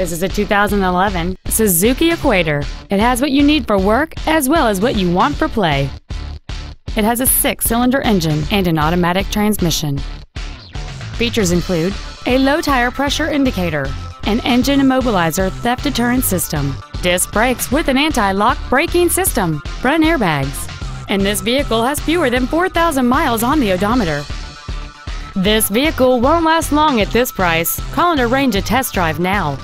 This is a 2011 Suzuki Equator. It has what you need for work as well as what you want for play. It has a six-cylinder engine and an automatic transmission. Features include a low tire pressure indicator, an engine immobilizer theft deterrent system, disc brakes with an anti-lock braking system, front airbags, and this vehicle has fewer than 4,000 miles on the odometer. This vehicle won't last long at this price. Call and arrange a test drive now.